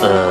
uh,